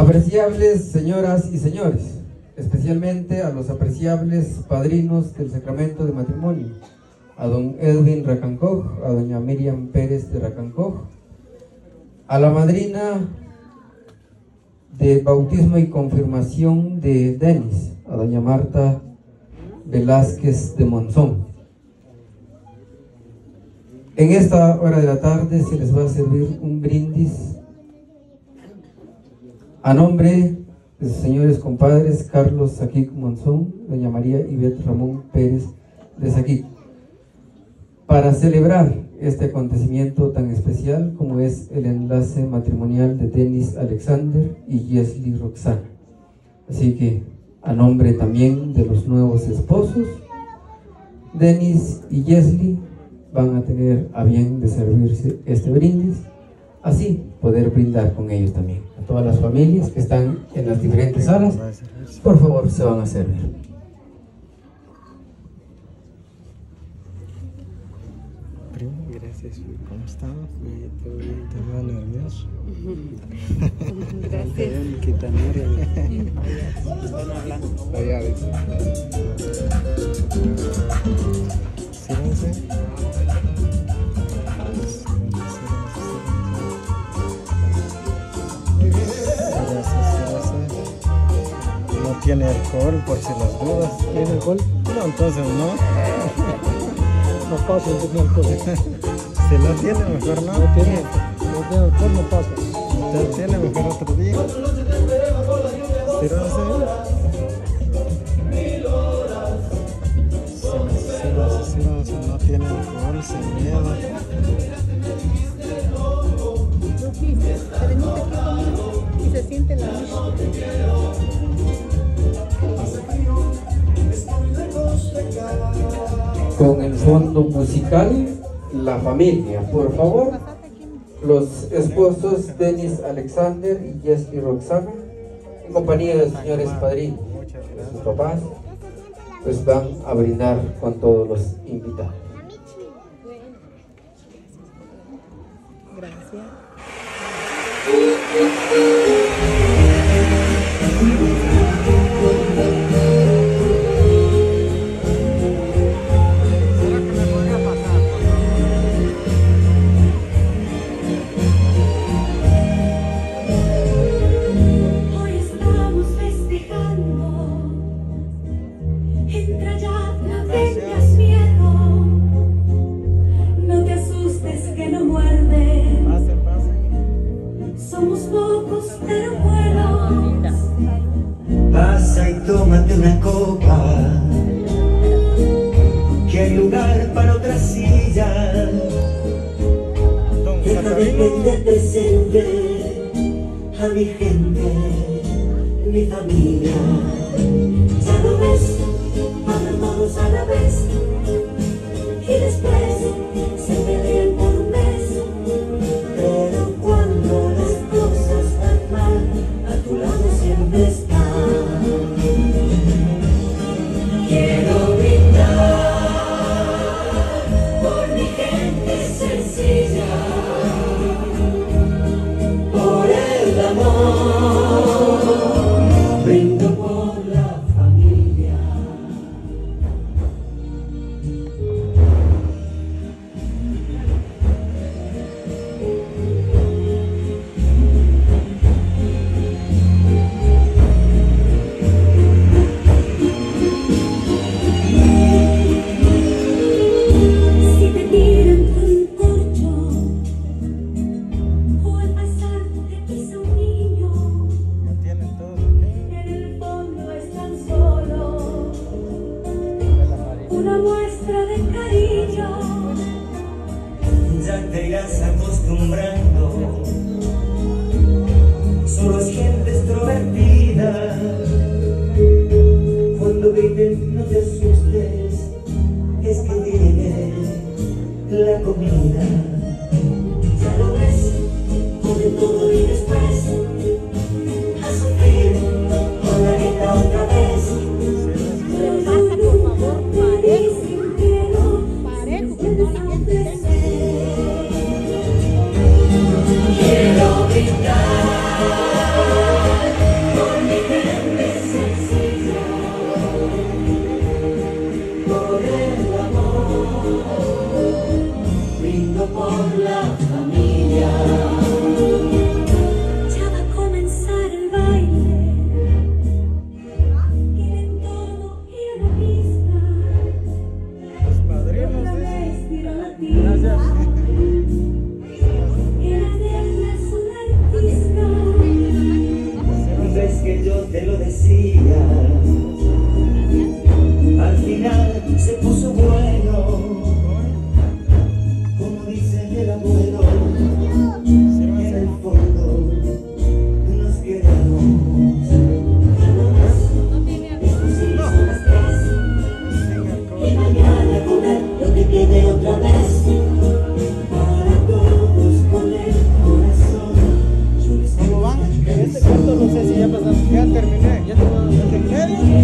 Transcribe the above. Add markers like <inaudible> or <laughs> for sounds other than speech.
Apreciables señoras y señores, especialmente a los apreciables padrinos del sacramento de matrimonio, a don Edwin Racancoj, a doña Miriam Pérez de Racancoj, a la madrina de bautismo y confirmación de Denis, a doña Marta Velázquez de Monzón. En esta hora de la tarde se les va a servir un brindis a nombre de sus señores compadres Carlos Saquic Monzón, doña María Ivette Ramón Pérez de Saquic, para celebrar este acontecimiento tan especial como es el enlace matrimonial de Denis Alexander y Jesly Roxana. Así que a nombre también de los nuevos esposos, Denis y Jesly van a tener a bien de servirse este brindis, así poder brindar con ellos también. A todas las familias que están en las diferentes salas, por favor se van a servir. Primo, gracias. ¿Cómo estamos? ¿Te veo nervioso? <laughs> Gracias. Quita nervios. Están hablando. Tiene alcohol por si las dudas. ¿Tiene alcohol? No, entonces no. No pasa, no tiene alcohol. Si no tiene, mejor no. No tiene, no tiene alcohol, no pasa. Usted tiene, mejor otro día. Síganse. Síganse, síganse, no tiene alcohol, sin miedo. Con el fondo musical, la familia, por favor. Los esposos Denis Alexander y Jesly Roxana, en compañía de los señores padrinos, de sus papás, pues van a brindar con todos los invitados. Gracias. A mi gente, mi familia. Ya lo ves, hablan todos a la vez Solo es gente extrovertida. Cuando griten, no te asustes. Es que viene la comida. terminé. Ya terminé.